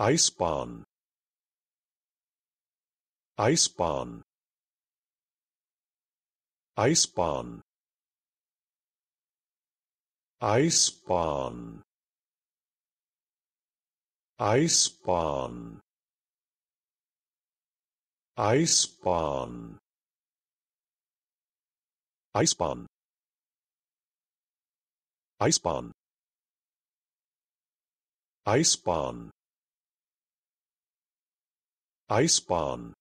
Eisbahn Eisbahn Eisbahn Eisbahn Eisbahn Eisbahn Eisbahn Eisbahn Eisbahn eisbahn